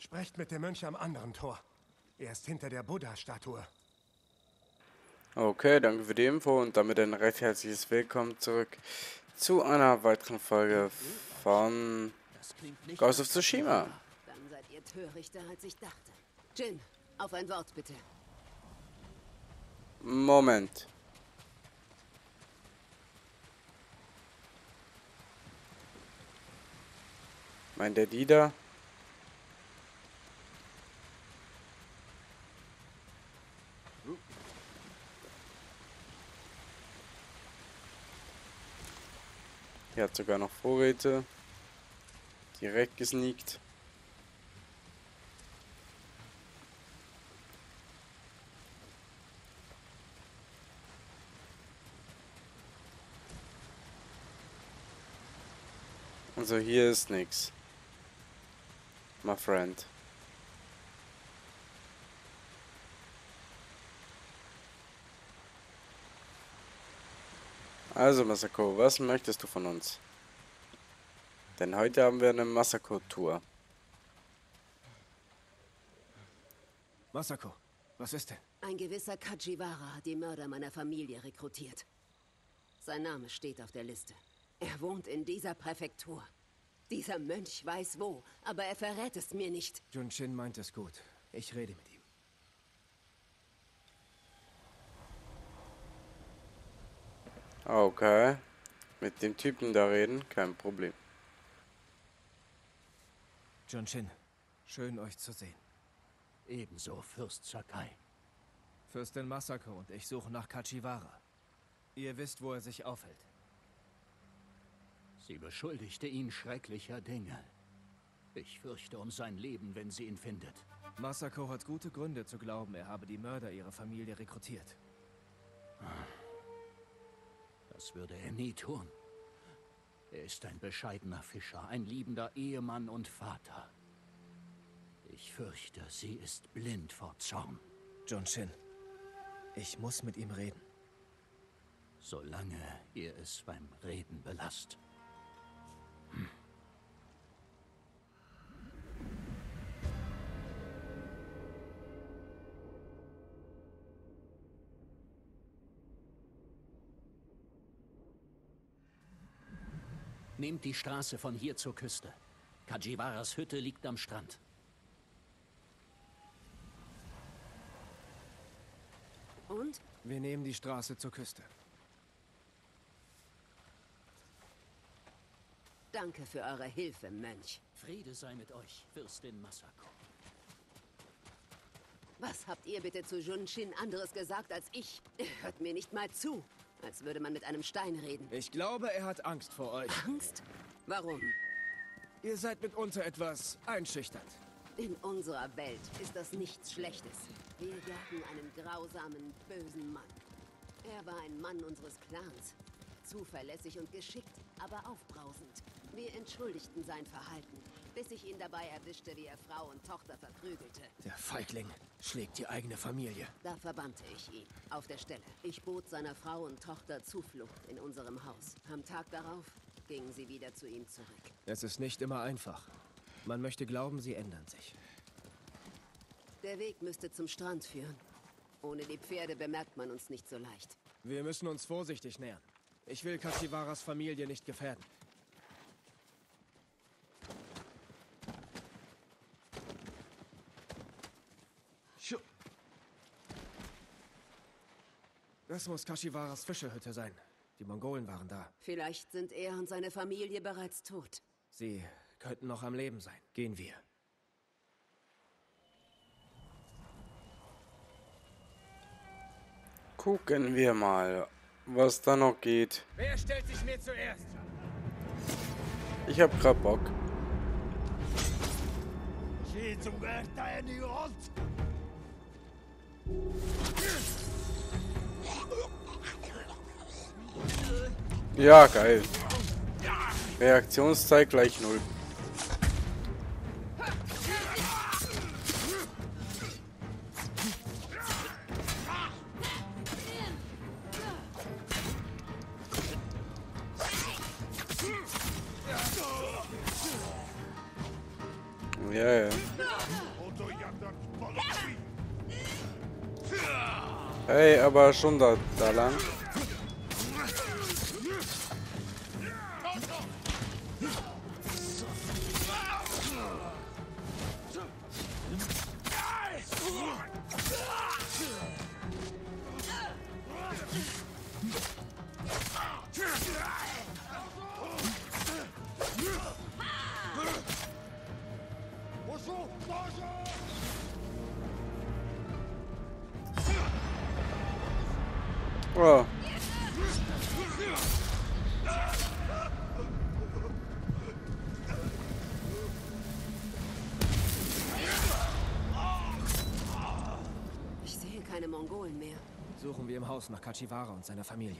Sprecht mit dem Mönch am anderen Tor. Er ist hinter der Buddha-Statue. Okay, danke für die Info und damit ein recht herzliches Willkommen zurück zu einer weiteren Folge von Ghost of Tsushima. Dann seid ihr törichter, als ich dachte. Jin, auf ein Wort bitte. Moment. Meint der die Hier hat sogar noch Vorräte. Direkt gesneakt. Also hier ist nix. My friend. Also Masako, was möchtest du von uns? Denn heute haben wir eine Masako-Tour. Masako, was ist denn? Ein gewisser Kajiwara hat die Mörder meiner Familie rekrutiert. Sein Name steht auf der Liste. Er wohnt in dieser Präfektur. Dieser Mönch weiß wo, aber er verrät es mir nicht. Junshin meint es gut. Ich rede mit ihm. Okay. Mit dem Typen da reden, kein Problem. Junshin, schön euch zu sehen. Ebenso, Fürst Sakai. Fürstin Masako und ich suchen nach Kachiwara. Ihr wisst, wo er sich aufhält. Sie beschuldigte ihn schrecklicher Dinge. Ich fürchte um sein Leben, wenn sie ihn findet. Masako hat gute Gründe zu glauben, er habe die Mörder ihrer Familie rekrutiert. Das würde er nie tun. Er ist ein bescheidener Fischer, ein liebender Ehemann und Vater. Ich fürchte, sie ist blind vor Zorn. Junshin, ich muss mit ihm reden. Solange ihr es beim Reden belasst. Nehmt die Straße von hier zur Küste. Kajiwaras Hütte liegt am Strand. Und? Wir nehmen die Straße zur Küste. Danke für eure Hilfe, Mönch. Friede sei mit euch, Fürstin Masako. Was habt ihr bitte zu Junshin anderes gesagt als ich? Hört mir nicht mal zu. Als würde man mit einem Stein reden. Ich glaube, er hat Angst vor euch. Angst? Warum? Ihr seid mitunter etwas einschüchternd. In unserer Welt ist das nichts Schlechtes. Wir jagen einen grausamen, bösen Mann. Er war ein Mann unseres Clans. Zuverlässig und geschickt, aber aufbrausend. Wir entschuldigten sein Verhalten, bis ich ihn dabei erwischte, wie er Frau und Tochter verprügelte. Der Feigling schlägt die eigene Familie. Da verbannte ich ihn, auf der Stelle. Ich bot seiner Frau und Tochter Zuflucht in unserem Haus. Am Tag darauf gingen sie wieder zu ihm zurück. Es ist nicht immer einfach. Man möchte glauben, sie ändern sich. Der Weg müsste zum Strand führen. Ohne die Pferde bemerkt man uns nicht so leicht. Wir müssen uns vorsichtig nähern. Ich will Kachiwaras Familie nicht gefährden. Das muss Kashiwaras Fischehütte sein. Die Mongolen waren da. Vielleicht sind er und seine Familie bereits tot. Sie könnten noch am Leben sein. Gehen wir. Gucken wir mal, was da noch geht. Wer stellt sich mir zuerst? Ich hab grad Bock. Ja, geil. Reaktionszeit gleich null. Aber schon da, da lang. Oh. Ich sehe keine Mongolen mehr. Suchen wir im Haus nach Kachiwara und seiner Familie.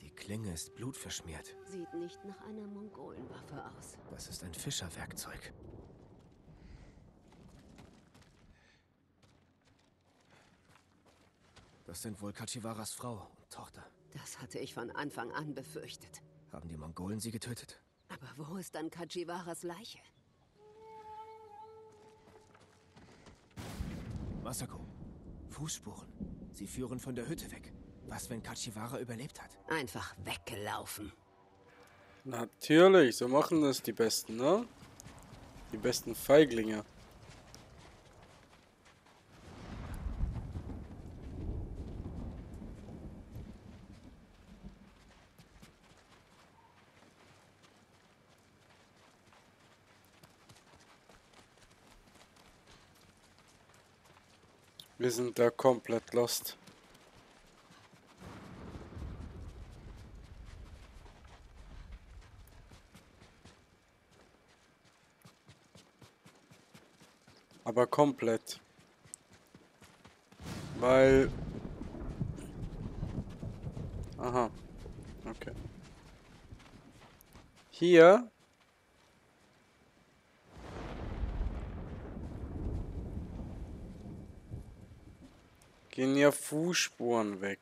Die Klinge ist blutverschmiert. Sieht nicht nach einer Mongolenwaffe aus. Das ist ein Fischerwerkzeug. Das sind wohl Kachiwaras Frau und Tochter. Das hatte ich von Anfang an befürchtet. Haben die Mongolen sie getötet? Aber wo ist dann Kachiwaras Leiche? Masako, Fußspuren. Sie führen von der Hütte weg. Was, wenn Kachiwara überlebt hat? Einfach weggelaufen. Natürlich, so machen das die Besten, ne? Die besten Feiglinge. Wir sind da komplett lost. Aber komplett. Weil... Aha. Okay. Hier... Gehen ja Fußspuren weg.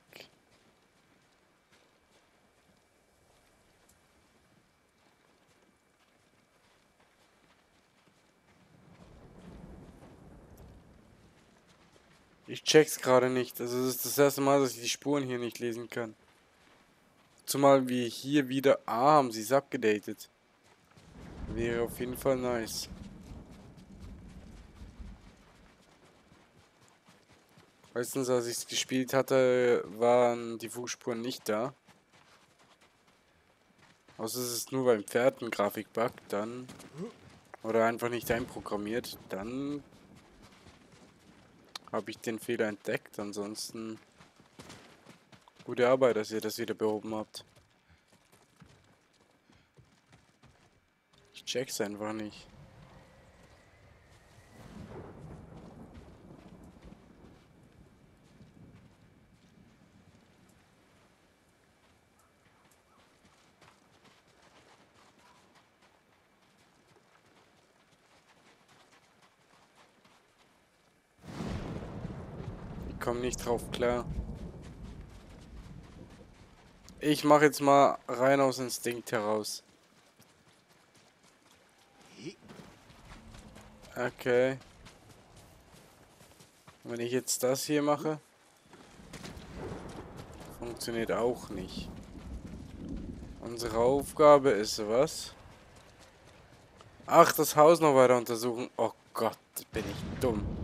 Ich check's gerade nicht. Also das ist das erste Mal, dass ich die Spuren hier nicht lesen kann. Zumal wir hier wieder... Ah, haben sie es abgedatet. Wäre auf jeden Fall nice. Meistens, als ich es gespielt hatte, waren die Fußspuren nicht da. Außer es ist nur beim Pferd ein Grafikbug, dann... Oder einfach nicht einprogrammiert, dann... Habe ich den Fehler entdeckt, ansonsten... Gute Arbeit, dass ihr das wieder behoben habt. Ich check's einfach nicht. Ich komme nicht drauf klar. Ich mache jetzt mal rein aus Instinkt heraus. Okay. Wenn ich jetzt das hier mache, funktioniert auch nicht. Unsere Aufgabe ist was? Ach, das Haus noch weiter untersuchen. Oh Gott, bin ich dumm.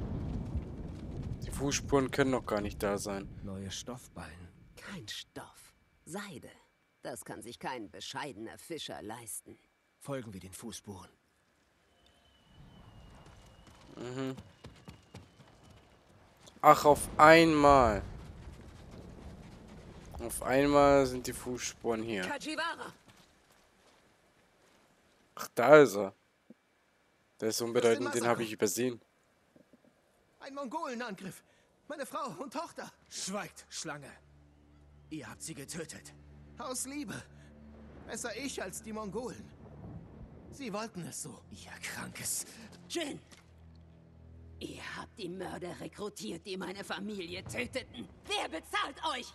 Fußspuren können noch gar nicht da sein. Neue Stoffballen. Kein Stoff. Seide. Das kann sich kein bescheidener Fischer leisten. Folgen wir den Fußspuren. Ach, auf einmal. Auf einmal sind die Fußspuren hier. Kajiwara! Ach, da ist er. Der ist unbedeutend, den habe ich übersehen. Ein Mongolenangriff. Meine Frau und Tochter. Schweigt, Schlange. Ihr habt sie getötet. Aus Liebe. Besser ich als die Mongolen. Sie wollten es so. Ihr krankes... Jin! Ihr habt die Mörder rekrutiert, die meine Familie töteten. Wer bezahlt euch?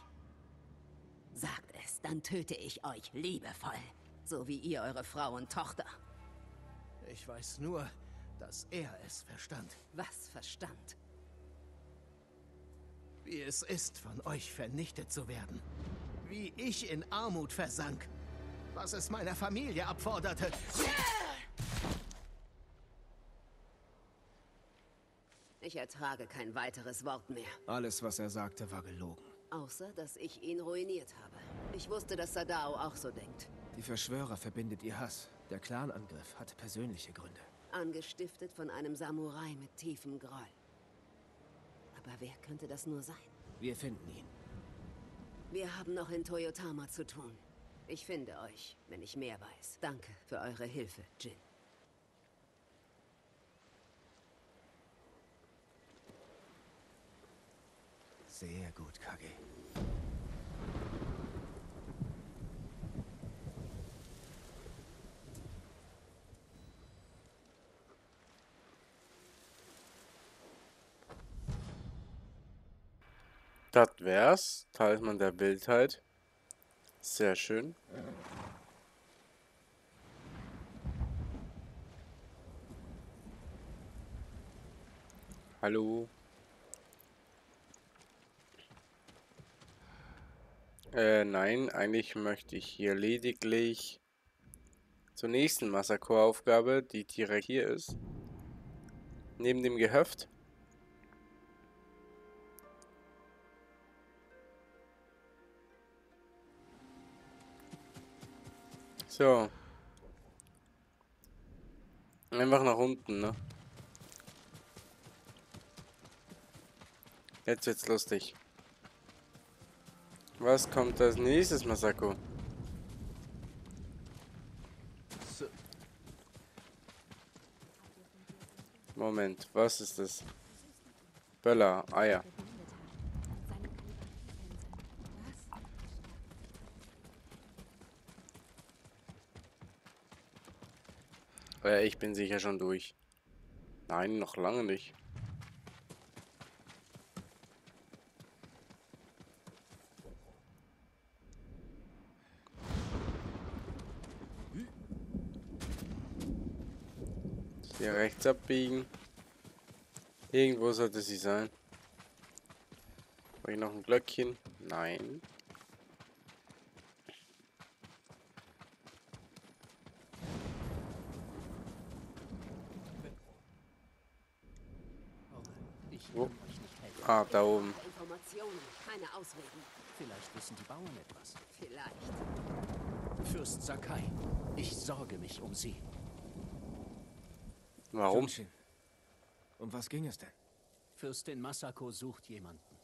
Sagt es, dann töte ich euch liebevoll. So wie ihr eure Frau und Tochter. Ich weiß nur, dass er es verstand. Was verstand? Wie es ist, von euch vernichtet zu werden. Wie ich in Armut versank. Was es meiner Familie abforderte. Ich ertrage kein weiteres Wort mehr. Alles, was er sagte, war gelogen. Außer, dass ich ihn ruiniert habe. Ich wusste, dass Sadao auch so denkt. Die Verschwörer verbindet ihr Hass. Der Clanangriff hatte persönliche Gründe. Angestiftet von einem Samurai mit tiefem Groll. Aber wer könnte das nur sein? Wir finden ihn. Wir haben noch in Toyotama zu tun. Ich finde euch, wenn ich mehr weiß. Danke für eure Hilfe, Jin. Sehr gut, Kage. Das wär's. Talisman der Wildheit. Sehr schön. Hallo. Äh, nein, eigentlich möchte ich hier lediglich zur nächsten Massaker-Aufgabe, die direkt hier ist. Neben dem Gehöft. So. Einfach nach unten, ne? Jetzt wird's lustig. Was kommt als nächstes, Masako? Moment, was ist das? Böller, Eier. Äh, ich bin sicher schon durch. Nein, noch lange nicht. Hier rechts abbiegen. Irgendwo sollte sie sein. Habe ich noch ein Glöckchen? Nein. Ich Wo? Ah, da oben. Informationen, keine Ausreden. Vielleicht wissen die Bauern etwas. Vielleicht. Fürst Sakai, ich sorge mich um sie. Warum? Junshin, Um was ging es denn? Fürstin Masako sucht jemanden.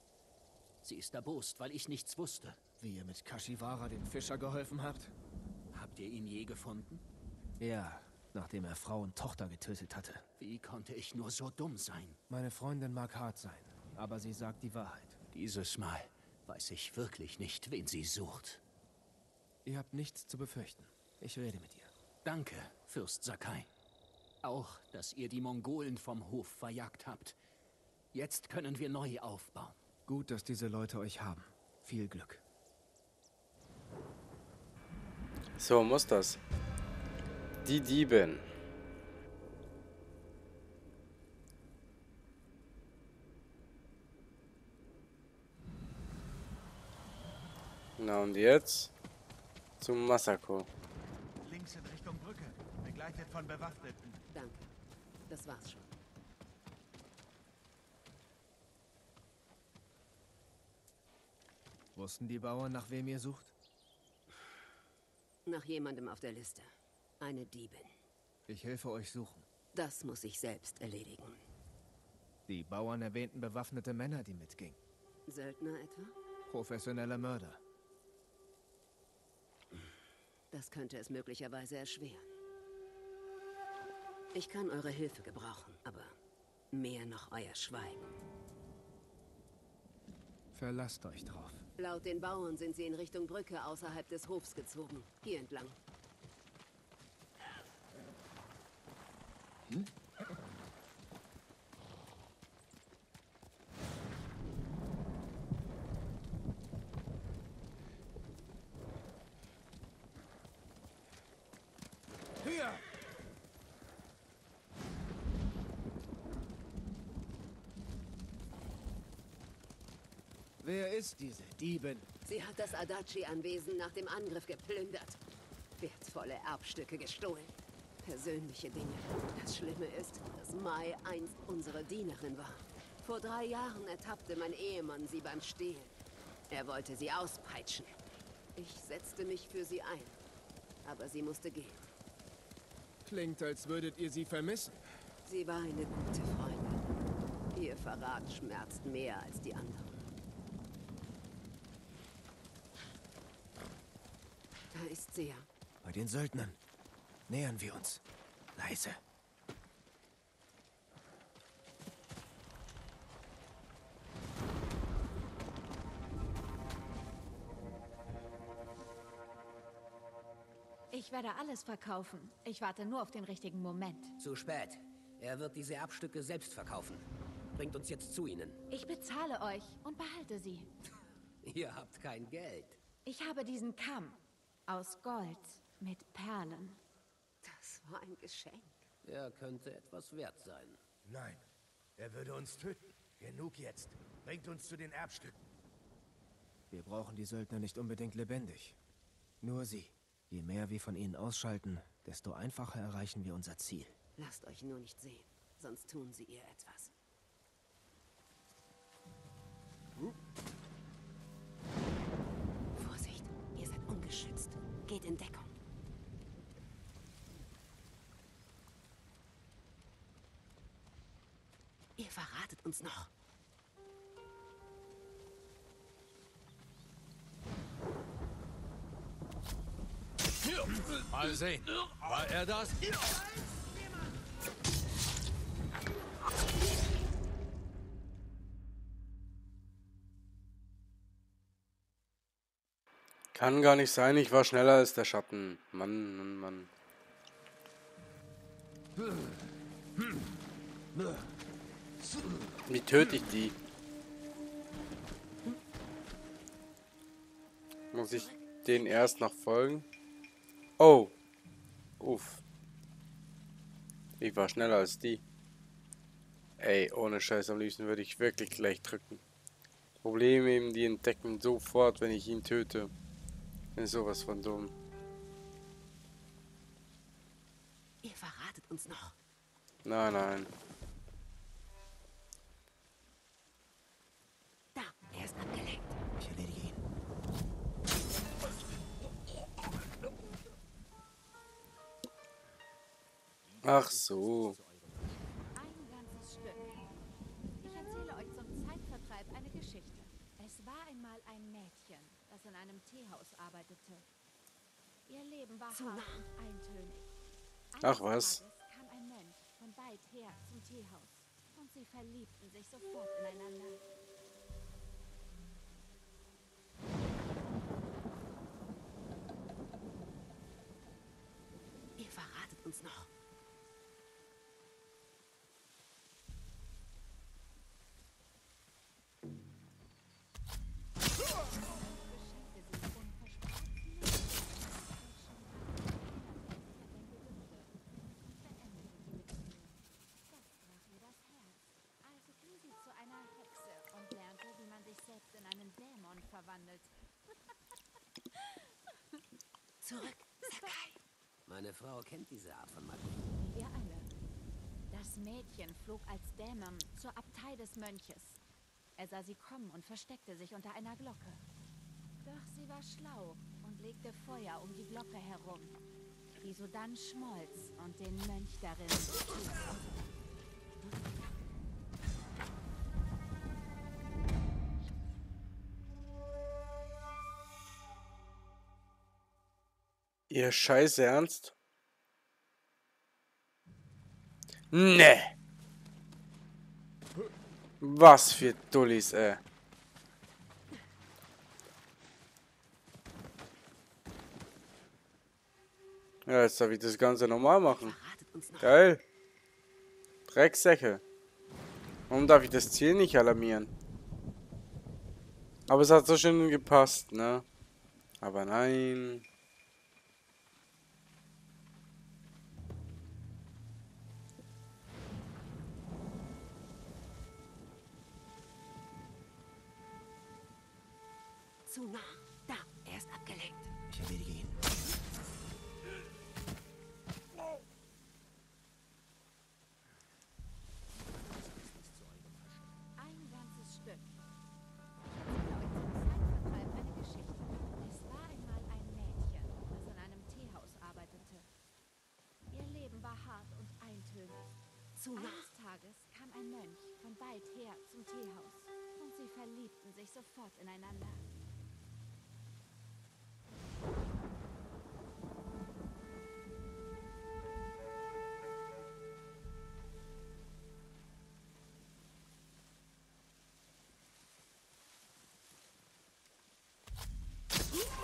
Sie ist erbost, weil ich nichts wusste. Wie ihr mit Kashiwara dem Fischer geholfen habt? Habt ihr ihn je gefunden? Ja, nachdem er Frau und Tochter getötet hatte. Wie konnte ich nur so dumm sein? Meine Freundin mag hart sein, aber sie sagt die Wahrheit. Dieses Mal weiß ich wirklich nicht, wen sie sucht. Ihr habt nichts zu befürchten. Ich rede mit ihr. Danke, Fürst Sakai. Auch, dass ihr die Mongolen vom Hof verjagt habt. Jetzt können wir neu aufbauen. Gut, dass diese Leute euch haben. Viel Glück. So muss das. Die Dieben. Na und jetzt zum Masako. Links in Richtung Brücke, begleitet von Bewaffneten. Danke. Das war's schon. Wussten die Bauern, nach wem ihr sucht? Nach jemandem auf der Liste. Eine Diebin. Ich helfe euch suchen. Das muss ich selbst erledigen. Die Bauern erwähnten bewaffnete Männer, die mitgingen. Söldner etwa? Professionelle Mörder. Das könnte es möglicherweise erschweren. Ich kann eure Hilfe gebrauchen, aber mehr noch euer Schweigen. Verlasst euch drauf. Laut den Bauern sind sie in Richtung Brücke außerhalb des Hofs gezogen. Hier entlang. Wer ist diese Diebin? Sie hat das Adachi-Anwesen nach dem Angriff geplündert. Wertvolle Erbstücke gestohlen. Persönliche Dinge. Das Schlimme ist, dass Mai einst unsere Dienerin war. Vor drei Jahren ertappte mein Ehemann sie beim Stehlen. Er wollte sie auspeitschen. Ich setzte mich für sie ein. Aber sie musste gehen. Klingt, als würdet ihr sie vermissen. Sie war eine gute Freundin. Ihr Verrat schmerzt mehr als die anderen. Da ist sie ja. Bei den Söldnern. Nähern wir uns. Leise. Ich werde alles verkaufen. Ich warte nur auf den richtigen Moment. Zu spät. Er wird diese Erbstücke selbst verkaufen. Bringt uns jetzt zu ihnen. Ich bezahle euch und behalte sie. Ihr habt kein Geld. Ich habe diesen Kamm aus Gold mit Perlen. Das war ein Geschenk. Er könnte etwas wert sein. Nein, er würde uns töten. Genug jetzt. Bringt uns zu den Erbstücken. Wir brauchen die Söldner nicht unbedingt lebendig. Nur sie. Je mehr wir von ihnen ausschalten, desto einfacher erreichen wir unser Ziel. Lasst euch nur nicht sehen, sonst tun sie ihr etwas. Vorsicht, ihr seid ungeschützt. Geht in Deckung. Ihr verratet uns noch. Mal sehen. War er das? Kann gar nicht sein, ich war schneller als der Schatten. Mann, Mann, Mann. Wie töte ich die? Muss ich den erst noch folgen? Oh. Uff. Ich war schneller als die. Ey, ohne Scheiß, am liebsten würde ich wirklich gleich drücken. Problem eben, die entdecken sofort, wenn ich ihn töte. Bin sowas von dumm. Ihr verratet uns noch. Nein, nein. Ach so. Ein ganzes Stück. Ich erzähle euch zum Zeitvertreib eine Geschichte. Es war einmal ein Mädchen, das in einem Teehaus arbeitete. Ihr Leben war Zu hart und eintönig. Ach, was? Tages kam ein Mönch von weit her zum Teehaus und sie verliebten sich sofort ineinander. Selbst in einen Dämon verwandelt. Zurück, Sakai. Meine Frau kennt diese Art von Magie. Wir alle. Das Mädchen flog als Dämon zur Abtei des Mönches. Er sah sie kommen und versteckte sich unter einer Glocke. Doch sie war schlau und legte Feuer um die Glocke herum, die sodann schmolz und den Mönch darin Ihr Scheiß Ernst? Ne. Was für Dullis, ey. Ja, jetzt darf ich das Ganze normal machen. Geil. Drecksäcke. Warum darf ich das Ziel nicht alarmieren? Aber es hat so schön gepasst, ne? Aber nein. Zu nah. Eines Tages kam ein Mönch von weit her zum Teehaus und sie verliebten sich sofort ineinander.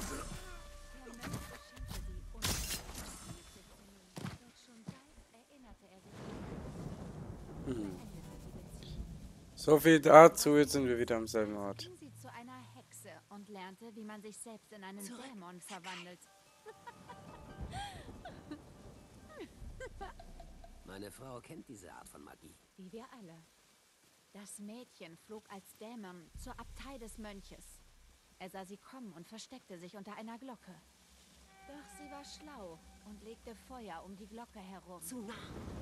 Der So viel dazu, jetzt sind wir wieder am selben Ort. sie zu einer Hexe und lernte, wie man sich selbst in einen Dämon verwandelt. Meine Frau kennt diese Art von Magie. Wie wir alle. Das Mädchen flog als Dämon zur Abtei des Mönches. Er sah sie kommen und versteckte sich unter einer Glocke. Doch sie war schlau und legte Feuer um die Glocke herum, Zu nah.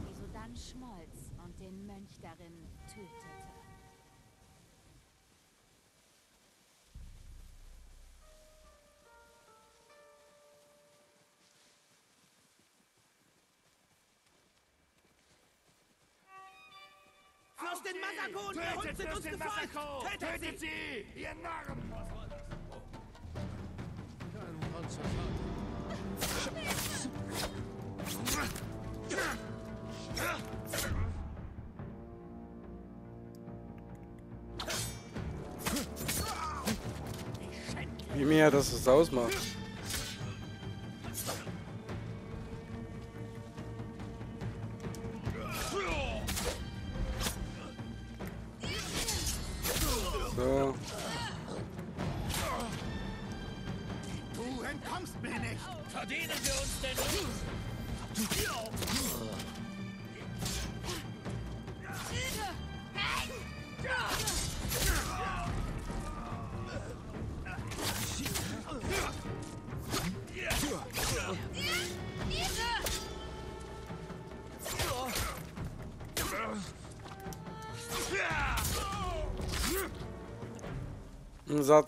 die sodann schmolz und den Mönch darin tötete. Fürstin Masako und ihr Hund sind uns gefolgt! Tötet, sie! Ihr Narren! Kein Grund zur. Wie mir das es ausmacht.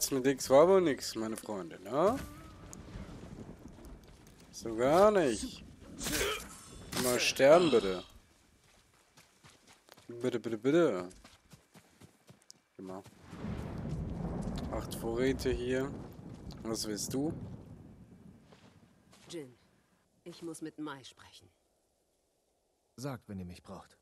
Satz mit X war wohl nix, meine Freunde, ne? So gar nicht. Mal sterben, bitte. Bitte, bitte, bitte. Genau. Acht Vorräte hier. Was willst du? Jin, ich muss mit Mai sprechen. Sagt, wenn ihr mich braucht.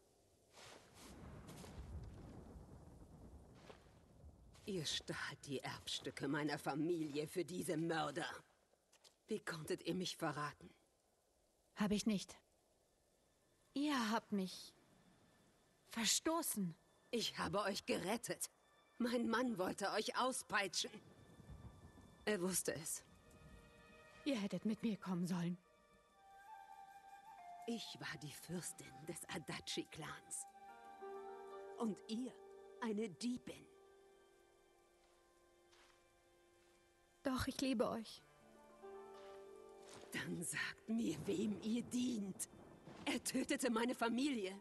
Ihr stahlt die Erbstücke meiner Familie für diese Mörder. Wie konntet ihr mich verraten? Habe ich nicht. Ihr habt mich verstoßen. Ich habe euch gerettet. Mein Mann wollte euch auspeitschen. Er wusste es. Ihr hättet mit mir kommen sollen. Ich war die Fürstin des Adachi-Clans. Und ihr eine Diebin. Doch, ich liebe euch. Dann sagt mir, wem ihr dient. Er tötete meine Familie.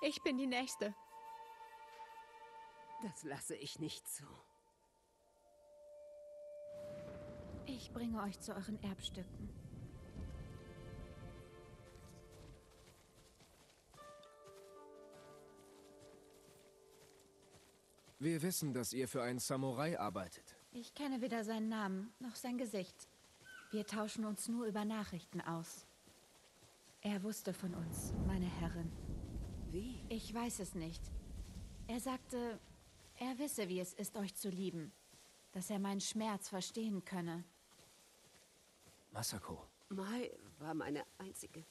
Ich bin die Nächste. Das lasse ich nicht zu. Ich bringe euch zu euren Erbstücken. Wir wissen, dass ihr für einen Samurai arbeitet. Ich kenne weder seinen Namen noch sein Gesicht. Wir tauschen uns nur über Nachrichten aus. Er wusste von uns, meine Herrin. Wie? Ich weiß es nicht. Er sagte, er wisse, wie es ist, euch zu lieben. Dass er meinen Schmerz verstehen könne. Masako, Mai war meine einzige.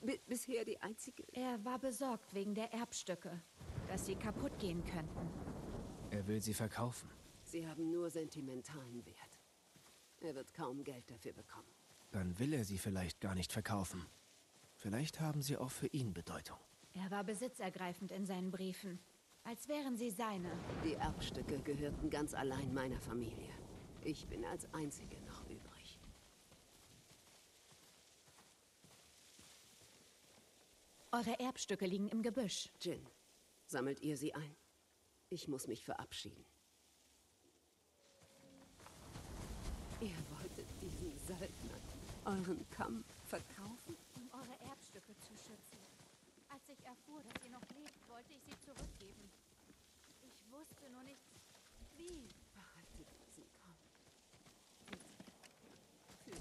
Bi bisher die einzige. Er war besorgt wegen der Erbstücke, dass sie kaputt gehen könnten. er will sie verkaufen. Sie haben nur sentimentalen Wert. Er wird kaum Geld dafür bekommen. Dann will er sie vielleicht gar nicht verkaufen. Vielleicht haben sie auch für ihn Bedeutung. Er war besitzergreifend in seinen Briefen. Als wären sie seine. Die Erbstücke gehörten ganz allein meiner Familie. Ich bin als Einzige noch übrig. Eure Erbstücke liegen im Gebüsch. Jin, sammelt ihr sie ein? Ich muss mich verabschieden. Ihr wolltet diesen Söldner, euren Kamm, verkaufen? um eure Erbstücke zu schützen. Als ich erfuhr, dass ihr noch lebt, wollte ich sie zurückgeben. Ich wusste nur nicht, wie. Behaltet diesen Kamm. Bitte.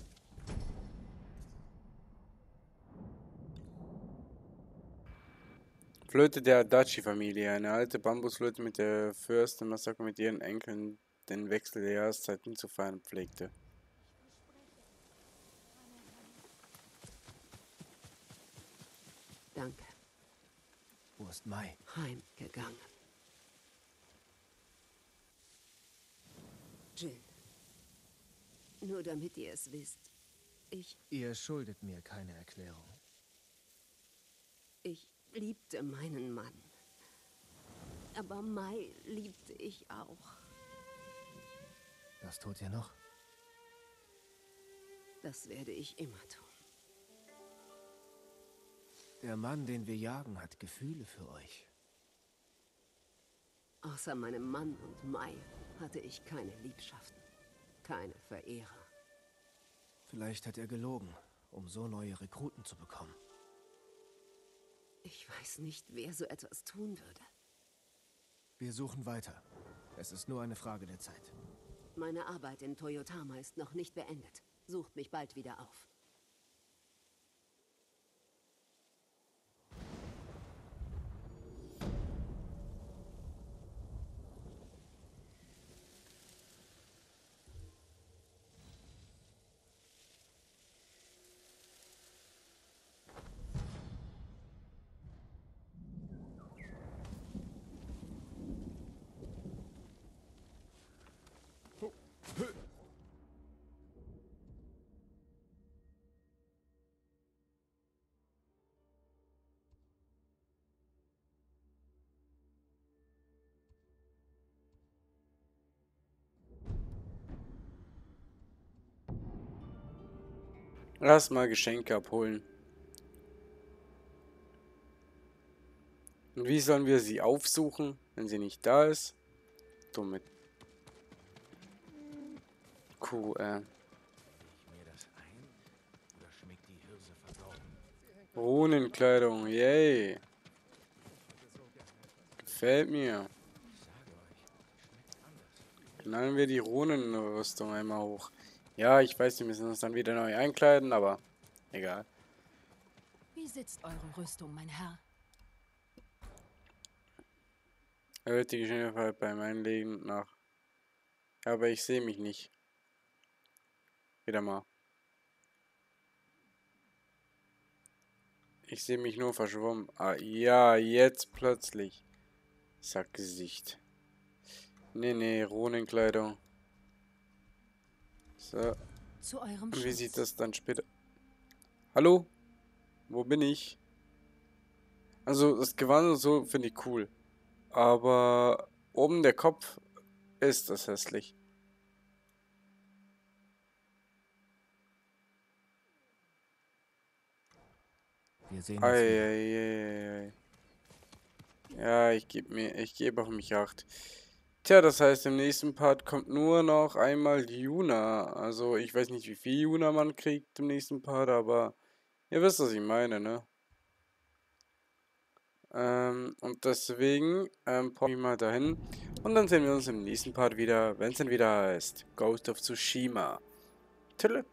Für Flöte der Adachi-Familie. Eine alte Bambusflöte, mit der Fürst Masako mit ihren Enkeln den Wechsel der Jahreszeiten zu feiern pflegte. Danke. Wo ist Mai? Heimgegangen. Jill. Nur damit ihr es wisst. Ich, Ihr schuldet mir keine Erklärung. ich liebte meinen Mann. Aber Mai liebte ich auch. Das tut ihr noch? Das werde ich immer tun. Der Mann, den wir jagen, hat Gefühle für euch. Außer meinem Mann und Mai hatte ich keine Liebschaften. Keine Verehrer. Vielleicht hat er gelogen, um so neue Rekruten zu bekommen. Ich weiß nicht, wer so etwas tun würde. Wir suchen weiter. Es ist nur eine Frage der Zeit. Meine Arbeit in Toyotama ist noch nicht beendet. Sucht mich bald wieder auf. Erstmal Geschenke abholen. Und wie sollen wir sie aufsuchen, wenn sie nicht da ist? Dumme Kuh, äh. Runenkleidung, yay. Gefällt mir. Knallen wir die Runenrüstung einmal hoch. Ja, ich weiß, wir müssen uns dann wieder neu einkleiden, aber egal. Wie sitzt eure Rüstung, mein Herr? Erhöht die Geschwindigkeit beim Einlegen nach. Aber ich sehe mich nicht. Wieder mal. Ich sehe mich nur verschwommen. Ah, ja, jetzt plötzlich. Sackgesicht. Nee, nee, Runenkleidung. So. Zu eurem Und wie Schutz. sieht das dann später... Hallo? Wo bin ich? Also, das Gewand und so finde ich cool. Aber oben der Kopf ist das hässlich. Wir sehen. Eieiei. Ja, ich gebe mir, ich gebe auf mich acht. Tja, das heißt, im nächsten Part kommt nur noch einmal Juna. Also, ich weiß nicht, wie viel Juna man kriegt im nächsten Part, aber ihr wisst, was ich meine, ne? Ähm, und deswegen, ähm, ich mal dahin. Und dann sehen wir uns im nächsten Part wieder, wenn es dann wieder heißt Ghost of Tsushima. Tille.